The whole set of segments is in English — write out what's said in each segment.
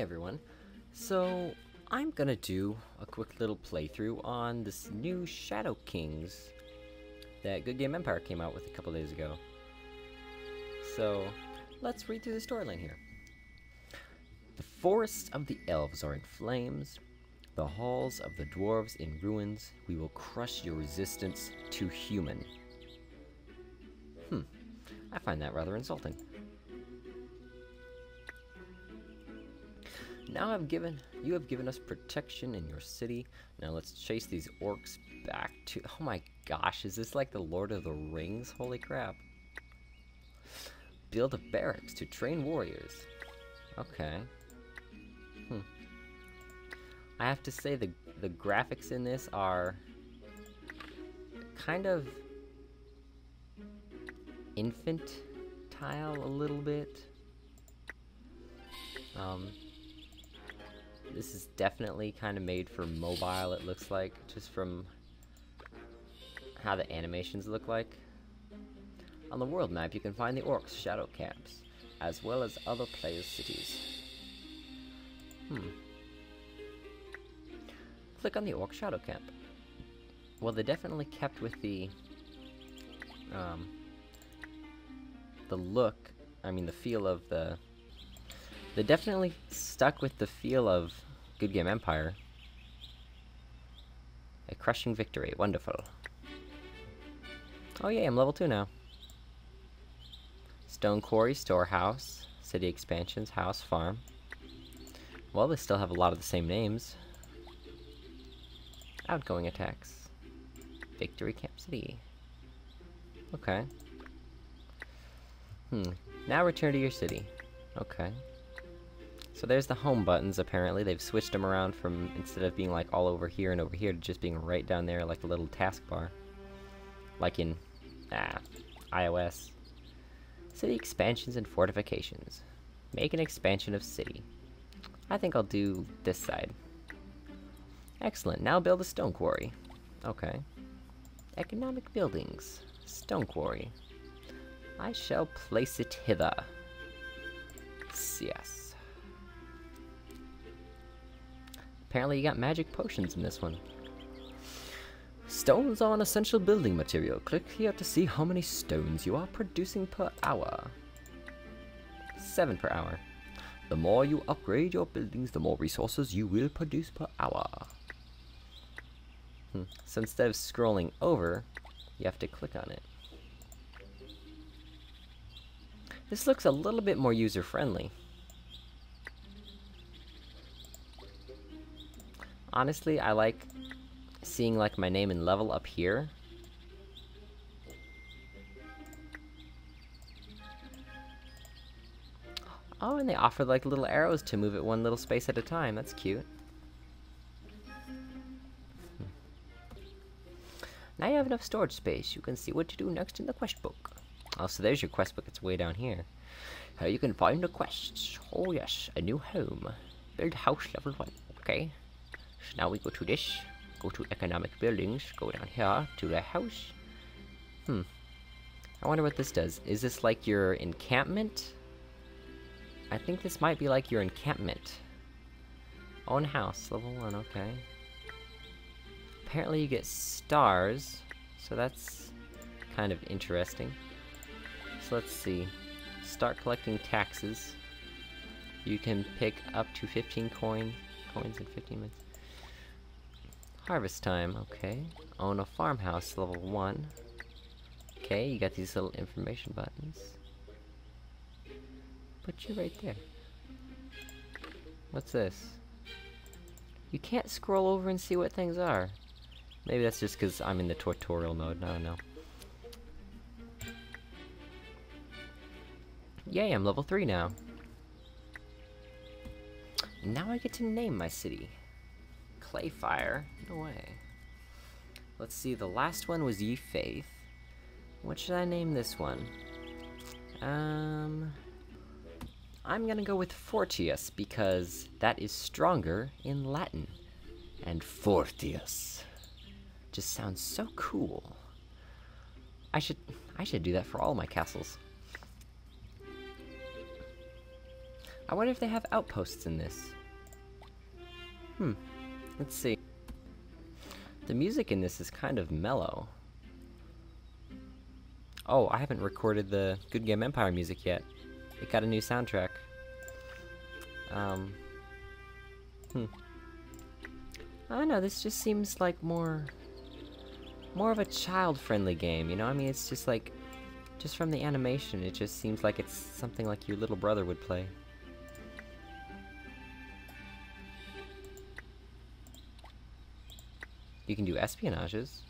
everyone. So, I'm gonna do a quick little playthrough on this new Shadow Knights that Good Game Empire came out with a couple days ago. So, let's read through the storyline here. The forests of the elves are in flames, the halls of the dwarves in ruins. We will crush your resistance to human. Hmm, I find that rather insulting. Now I've given you have given us protection in your city. Now let's chase these orcs back to Oh my gosh, is this like the Lord of the Rings? Holy crap. Build a barracks to train warriors. Okay. Hmm. I have to say the the graphics in this are kind of infantile a little bit. Um, this is definitely kind of made for mobile, it looks like, just from how the animations look like. On the world map, you can find the orcs' shadow camps, as well as other players' cities. Hmm. Click on the orc shadow camp. Well, they definitely kept with the, um, the look, I mean the feel of the they definitely stuck with the feel of Good Game Empire. A crushing victory. Wonderful. Oh yeah, I'm level 2 now. Stone Quarry, Storehouse, City Expansions, House, Farm. Well, they still have a lot of the same names. Outgoing attacks. Victory Camp City. Okay. Hmm. Now return to your city. Okay. So there's the home buttons, apparently. They've switched them around from, instead of being like all over here and over here, to just being right down there like a little taskbar. Like in, ah, iOS. City expansions and fortifications. Make an expansion of city. I think I'll do this side. Excellent, now build a stone quarry. Okay. Economic buildings. Stone quarry. I shall place it hither. Yes. Apparently you got magic potions in this one. Stones are an essential building material. Click here to see how many stones you are producing per hour. 7 per hour. The more you upgrade your buildings, the more resources you will produce per hour. Hmm. So instead of scrolling over, you have to click on it. This looks a little bit more user-friendly. Honestly, I like seeing like my name and level up here. Oh, and they offer like little arrows to move it one little space at a time. That's cute. Now you have enough storage space. You can see what to do next in the quest book. Oh, so there's your quest book. It's way down here. Uh, you can find the quests. Oh yes, a new home. Build house level 1. Okay. Now we go to this, go to economic buildings, go down here to the house. Hmm. I wonder what this does. Is this like your encampment? I think this might be like your encampment. Own house, level 1, okay. Apparently you get stars, so that's kind of interesting. So let's see. Start collecting taxes. You can pick up to 15 coin coins in 15 minutes. Harvest time, okay. Own a farmhouse, level 1. Okay, you got these little information buttons. Put you right there. What's this? You can't scroll over and see what things are. Maybe that's just because I'm in the tutorial mode, I don't know. Yay, I'm level 3 now. Now I get to name my city. Clayfire. No way. Let's see, the last one was Ye Faith. What should I name this one? Um... I'm gonna go with Fortius, because that is stronger in Latin. And Fortius. Just sounds so cool. I should I should do that for all my castles. I wonder if they have outposts in this. Hmm. Let's see. The music in this is kind of mellow. Oh, I haven't recorded the Good Game Empire music yet. It got a new soundtrack. Um. Hmm. I don't know, this just seems like more... More of a child-friendly game, you know? I mean, it's just like... Just from the animation, it just seems like it's something like your little brother would play. You can do espionages.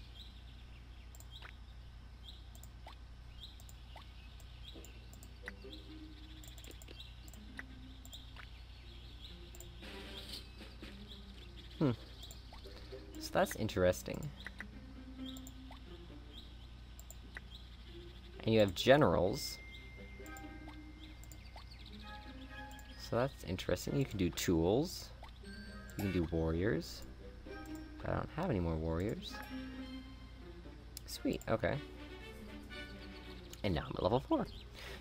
Hmm. So that's interesting. And you have generals. So that's interesting. You can do tools. You can do warriors. I don't have any more warriors. Sweet, okay. And now I'm at level 4.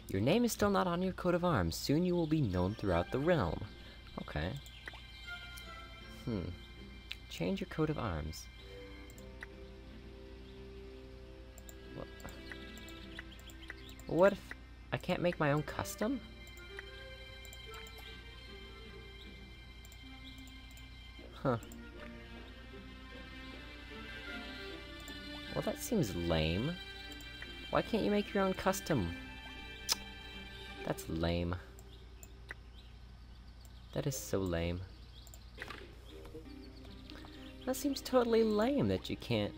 Your name is still not on your coat of arms. Soon you will be known throughout the realm. Okay. Hmm. Change your coat of arms. What? What if I can't make my own custom? Huh. Well, that seems lame. Why can't you make your own custom? That's lame. That is so lame. That seems totally lame that you can't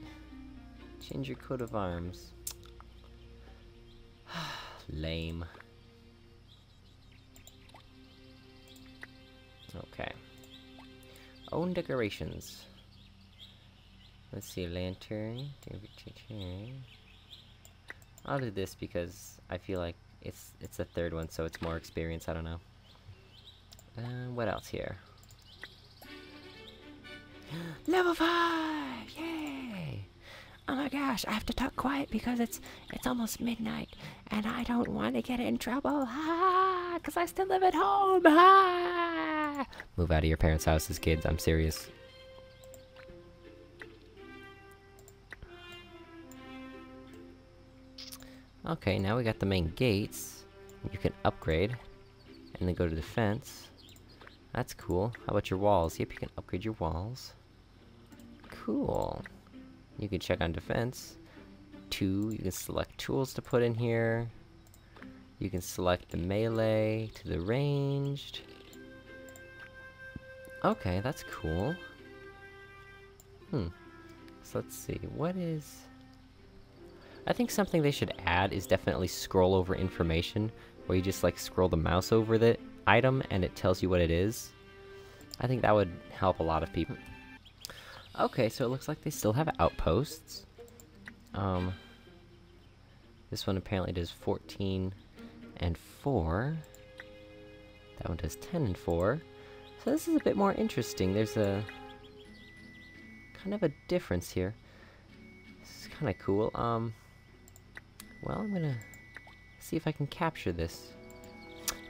change your coat of arms. lame. Okay. Own decorations. Let's see, lantern. I'll do this because I feel like it's it's the third one, so it's more experience. I don't know. Uh, what else here? Level five! Yay! Oh my gosh, I have to talk quiet because it's it's almost midnight and I don't want to get in trouble. Ah, because I still live at home. Ah! Move out of your parents' houses, kids. I'm serious. Okay, now we got the main gates. You can upgrade. And then go to defense. That's cool. How about your walls? Yep, you can upgrade your walls. Cool. You can check on defense. Two, you can select tools to put in here. You can select the melee to the ranged. Okay, that's cool. Hmm. So let's see, what is... I think something they should add is definitely scroll over information, where you just like scroll the mouse over the item and it tells you what it is. I think that would help a lot of people. Okay, so it looks like they still have outposts. Um, this one apparently does 14 and 4. That one does 10 and 4. So this is a bit more interesting. There's a kind of a difference here. This is kind of cool. Um, well, I'm gonna see if I can capture this.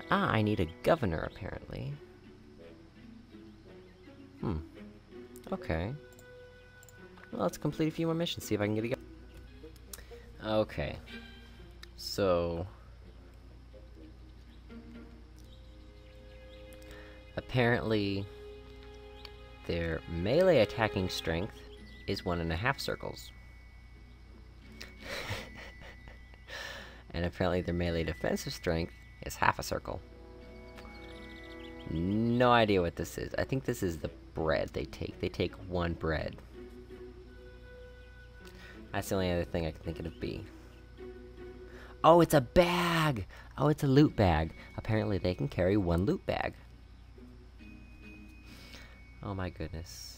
Ah, I need a governor, apparently. Hmm. Okay. Well, let's complete a few more missions, see if I can get a governor. Okay. So... Apparently, their melee attacking strength is one and a half circles. And apparently their melee defensive strength is half a circle. No idea what this is. I think this is the bread they take. They take one bread. That's the only other thing I can think it'd be. Oh, it's a bag! Oh, it's a loot bag. Apparently they can carry one loot bag. Oh my goodness.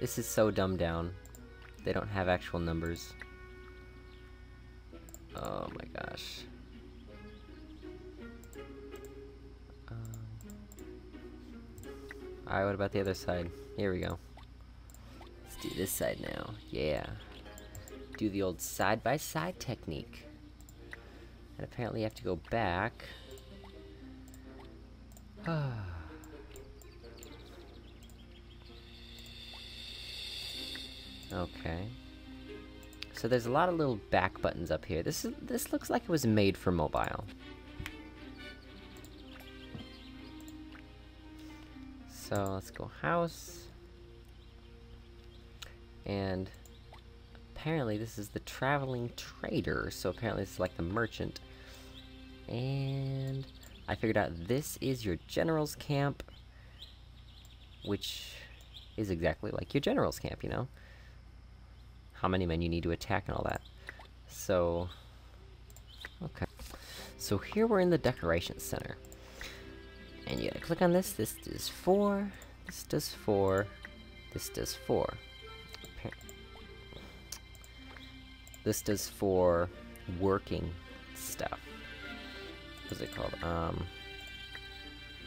This is so dumbed down. They don't have actual numbers. Oh my gosh. Um, Alright, what about the other side? Here we go. Let's do this side now. Yeah. Do the old side-by-side -side technique. And apparently you have to go back okay. So there's a lot of little back buttons up here. This is this looks like it was made for mobile. So let's go house. And apparently this is the traveling trader. So apparently it's like the merchant. And I figured out this is your general's camp. Which is exactly like your general's camp, you know? How many men you need to attack and all that. So, okay. So here we're in the Decoration center. And you gotta click on this, this does 4, this does 4, this does 4. This does 4 working stuff. What's it called? Um,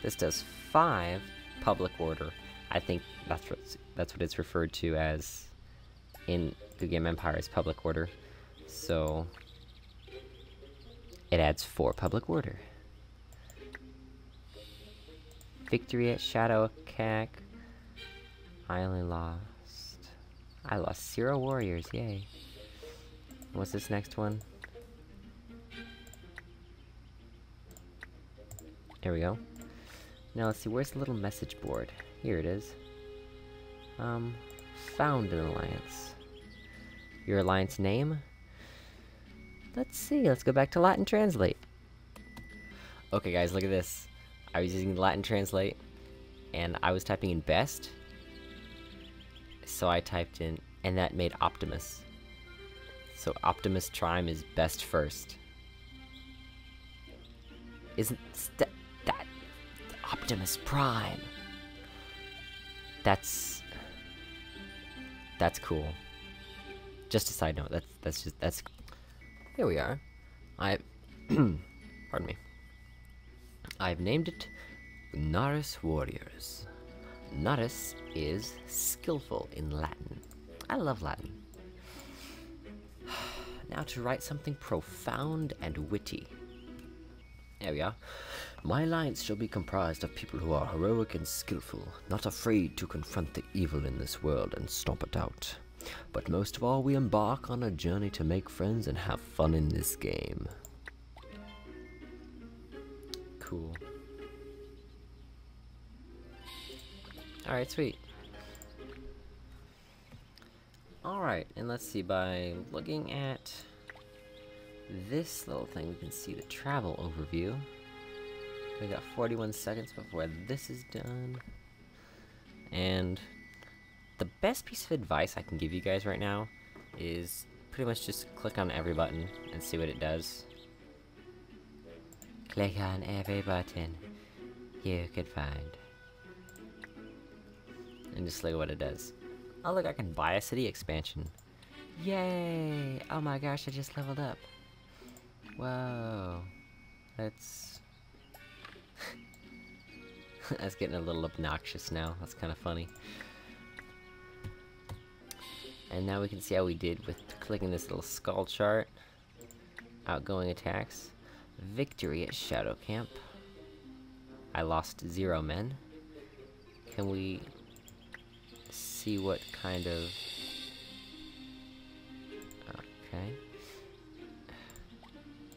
this does 5 public order. I think that's what that's what it's referred to as in Good Game Empire as public order. So it adds 4 public order. Victory at Shadowkeck. I only lost... I lost zero warriors, yay. What's this next one? There we go. Now let's see, where's the little message board? Here it is. Um, found an alliance. Your alliance name? Let's see, let's go back to Latin Translate. Okay guys, look at this. I was using Latin Translate, and I was typing in best, so I typed in, and that made Optimus. So Optimus Prime is best first. Isn't that, that Optimus Prime? That's that's cool. Just a side note. That's that's just that's. Here we are. I pardon me. I've named it Naris Warriors. Naris is skillful in Latin. I love Latin. now to write something profound and witty. There we are. My alliance shall be comprised of people who are heroic and skillful, not afraid to confront the evil in this world and stomp it out. But most of all, we embark on a journey to make friends and have fun in this game. Cool. Alright, sweet. Alright, and let's see, by looking at this little thing, we can see the travel overview. We got 41 seconds before this is done. And the best piece of advice I can give you guys right now is pretty much just click on every button and see what it does. Click on every button you could find. And just look at what it does. Oh look, I can buy a city expansion. Yay! Oh my gosh, I just leveled up. Whoa. That's... That's getting a little obnoxious now. That's kind of funny. And now we can see how we did with clicking this little skull chart. Outgoing attacks. Victory at Shadow Camp. I lost zero men. Can we see what kind of... Okay.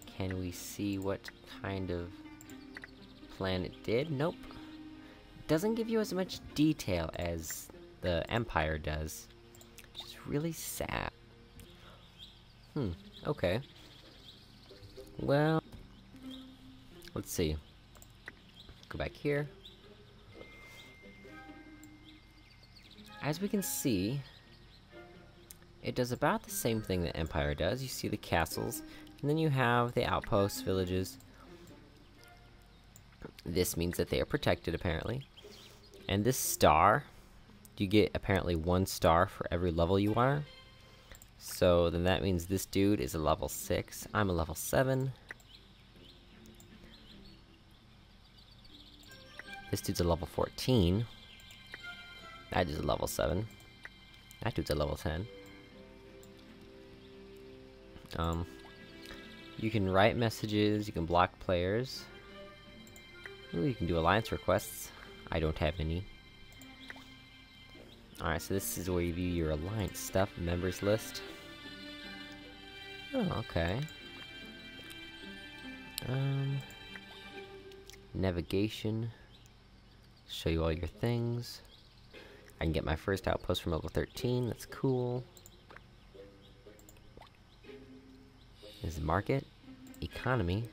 Can we see what kind of plan it did? Nope. Doesn't give you as much detail as the Empire does. Really sad. Hmm, okay. Well, let's see. Go back here. As we can see, it does about the same thing that Empire does. You see the castles, and then you have the outposts, villages. This means that they are protected, apparently. And this star, you get apparently one star for every level you are. So then that means this dude is a level 6. I'm a level 7. This dude's a level 14. That dude's a level 7. That dude's a level 10. Um, you can write messages, you can block players. Ooh, you can do alliance requests. I don't have any. Alright, so this is where you view your alliance stuff, members list. Oh, okay. Um, navigation. Show you all your things. I can get my first outpost from level 13, that's cool. This is market, economy.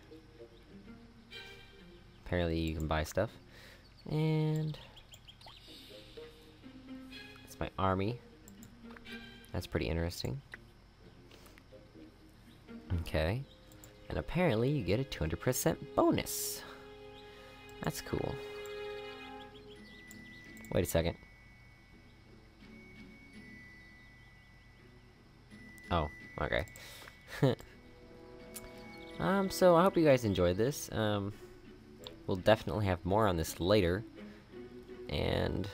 Apparently you can buy stuff. And it's my army. That's pretty interesting. Okay. And apparently you get a 200% bonus. That's cool. Wait a second. Oh, okay. um, so I hope you guys enjoyed this. Um, we'll definitely have more on this later. And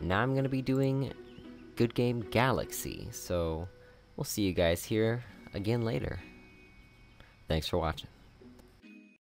now I'm gonna be doing Good Game Galaxy, so we'll see you guys here again later. Thanks for watching.